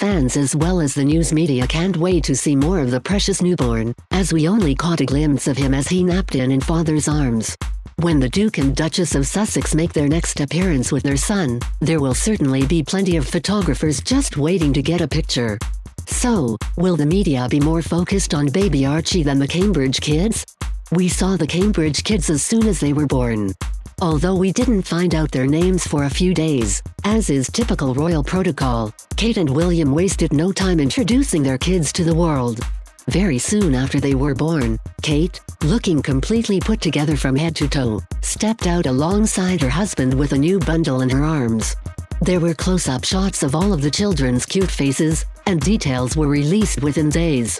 fans as well as the news media can't wait to see more of the precious newborn, as we only caught a glimpse of him as he napped in in father's arms. When the Duke and Duchess of Sussex make their next appearance with their son, there will certainly be plenty of photographers just waiting to get a picture. So, will the media be more focused on baby Archie than the Cambridge kids? We saw the Cambridge kids as soon as they were born. Although we didn't find out their names for a few days, as is typical royal protocol, Kate and William wasted no time introducing their kids to the world. Very soon after they were born, Kate, looking completely put together from head to toe, stepped out alongside her husband with a new bundle in her arms. There were close-up shots of all of the children's cute faces, and details were released within days.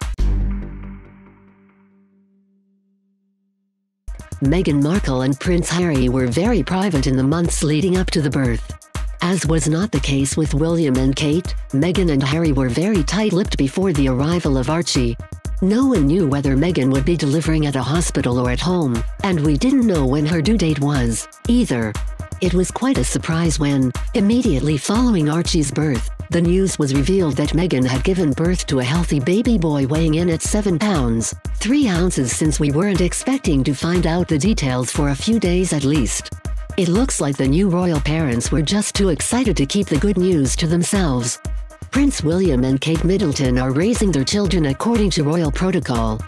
Meghan Markle and Prince Harry were very private in the months leading up to the birth. As was not the case with William and Kate, Meghan and Harry were very tight-lipped before the arrival of Archie. No one knew whether Meghan would be delivering at a hospital or at home, and we didn't know when her due date was, either. It was quite a surprise when, immediately following Archie's birth, the news was revealed that Meghan had given birth to a healthy baby boy weighing in at 7 pounds, 3 ounces since we weren't expecting to find out the details for a few days at least. It looks like the new royal parents were just too excited to keep the good news to themselves. Prince William and Kate Middleton are raising their children according to royal protocol.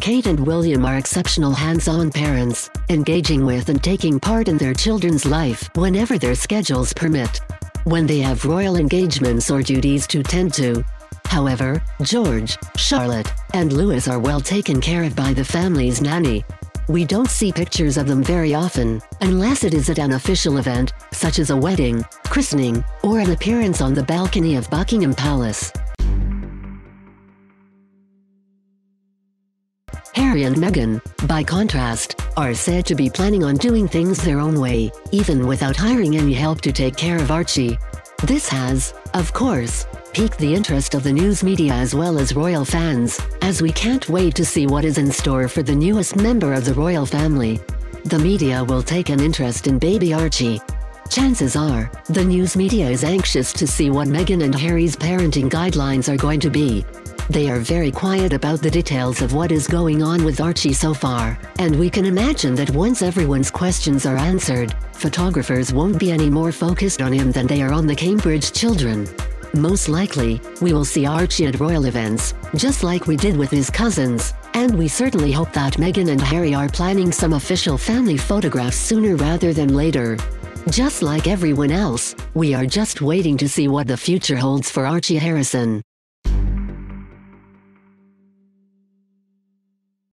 Kate and William are exceptional hands-on parents, engaging with and taking part in their children's life whenever their schedules permit. When they have royal engagements or duties to tend to. However, George, Charlotte, and Louis are well taken care of by the family's nanny. We don't see pictures of them very often, unless it is at an official event, such as a wedding, christening, or an appearance on the balcony of Buckingham Palace. Harry and Meghan, by contrast, are said to be planning on doing things their own way, even without hiring any help to take care of Archie. This has, of course, piqued the interest of the news media as well as royal fans, as we can't wait to see what is in store for the newest member of the royal family. The media will take an interest in baby Archie. Chances are, the news media is anxious to see what Meghan and Harry's parenting guidelines are going to be. They are very quiet about the details of what is going on with Archie so far, and we can imagine that once everyone's questions are answered, photographers won't be any more focused on him than they are on the Cambridge children. Most likely, we will see Archie at royal events, just like we did with his cousins, and we certainly hope that Meghan and Harry are planning some official family photographs sooner rather than later. Just like everyone else, we are just waiting to see what the future holds for Archie Harrison.